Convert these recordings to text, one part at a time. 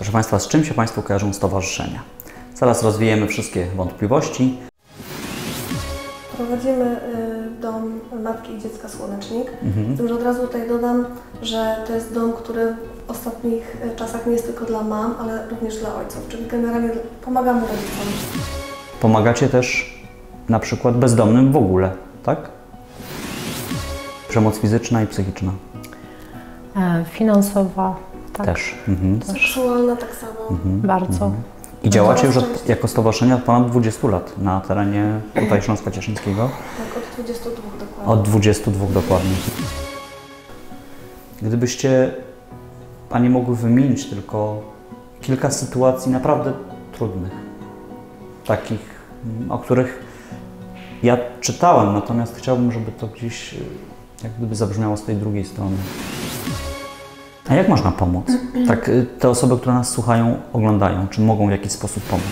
Proszę Państwa, z czym się Państwu kojarzą stowarzyszenia? Zaraz rozwijemy wszystkie wątpliwości. Prowadzimy y, dom Matki i Dziecka Słonecznik. Mhm. Z tym, że od razu tutaj dodam, że to jest dom, który w ostatnich y, czasach nie jest tylko dla mam, ale również dla ojców, czyli generalnie pomagamy rodzicom. Pomagacie też na przykład bezdomnym w ogóle, tak? Przemoc fizyczna i psychiczna E, Finansowa, tak, też. Mhm. Seksualna tak samo. bardzo. I działacie już od, jako stowarzyszenie od ponad 20 lat na terenie tutaj Śląska Cieszyńskiego. Tak, od 22 dokładnie. Od 22 dokładnie. Gdybyście Panie mogły wymienić tylko kilka sytuacji naprawdę trudnych, takich, mm, o których ja czytałem, natomiast chciałbym, żeby to gdzieś y, jak gdyby zabrzmiało z tej drugiej strony. A jak można pomóc? Tak, y, te osoby, które nas słuchają, oglądają, czy mogą w jakiś sposób pomóc?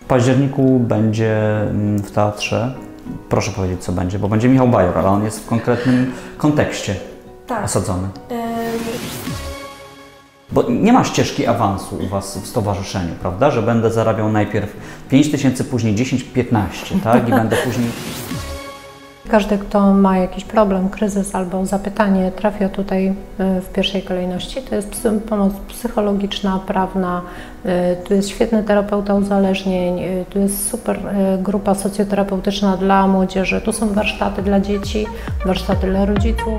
W październiku będzie mm, w teatrze, proszę powiedzieć co będzie, bo będzie Michał Bajor, ale on jest w konkretnym kontekście Tak. osadzony. Bo nie ma ścieżki awansu u Was w stowarzyszeniu, prawda? Że będę zarabiał najpierw 5 tysięcy, później 10, 15, tak? I będę później... Każdy, kto ma jakiś problem, kryzys albo zapytanie, trafia tutaj y, w pierwszej kolejności. To jest pomoc psychologiczna, prawna, y, tu jest świetny terapeuta uzależnień, y, tu jest super grupa socjoterapeutyczna dla młodzieży, tu są warsztaty dla dzieci, warsztaty dla rodziców.